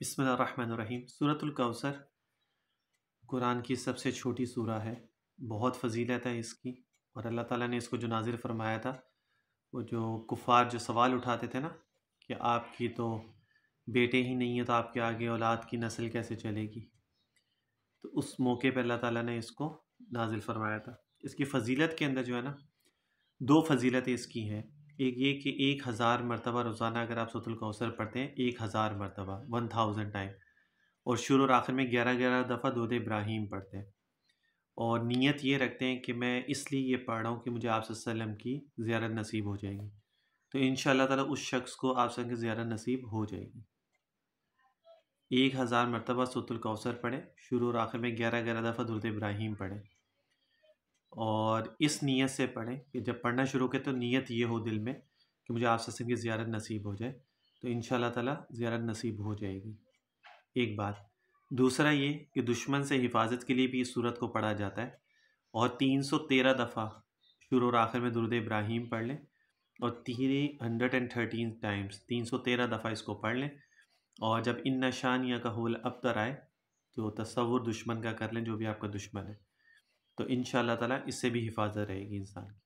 बसमीम सूरतुल कौसर, कुरान की सबसे छोटी सूरा है। बहुत फजीलत है इसकी और अल्लाह ताला ने इसको जो नाजिर फरमाया था, वो जो कुफ़ार जो सवाल उठाते थे ना कि आपकी तो बेटे ही नहीं है तो आपके आगे औलाद की नस्ल कैसे चलेगी? तो उस मौके पर अल्लाह ताला ने इसको नाजिल फरमाया था। इसकी फ़जीलत के अंदर जो है ना, दो फजीलतें इसकी हैं। एक ये कि एक हज़ार मरतबा रोज़ाना अगर आप सतुल कौसर पढ़ते हैं, एक हज़ार मरतबा वन थाउज़ेंड टाइम और शुरू और आखिर में ग्यारह ग्यारह दफ़ा दूध इब्राहिम पढ़ते हैं। और नीयत ये रखते हैं कि मैं इसलिए ये पढ़ रहा हूँ कि मुझे आप वसल्लम की ज़्यारत नसीब हो जाएगी। तो इन ताला उस शख्स को आप की ज़्यारत नसीब हो जाएगी। एक हज़ार मरतबा सतुल कौसर पढ़ें, शुरू और आखिर में ग्यारह ग्यारह दफ़ा दूध इब्राहिम पढ़ें। और इस नीयत से पढ़ें कि जब पढ़ना शुरू करें तो नीयत ये हो दिल में कि मुझे आप सत्संग की ज़्यारत नसीब हो जाए तो इन ताला ज़्यारत नसीब हो जाएगी। एक बात, दूसरा ये कि दुश्मन से हिफाजत के लिए भी इस सूरत को पढ़ा जाता है और तीन सौ तेरह दफ़ा शुरू और आखिर में दुरुद इब्राहिम पढ़ लें और three hundred and thirteen times, तीन सौ तेरह दफ़ा इसको पढ़ लें और जब इन नशानिया का होल अब तर आए तो तस्वुर दुश्मन का कर लें, जो भी आपका दुश्मन है। तो इन ताला इससे भी हिफाजत रहेगी इंसान की।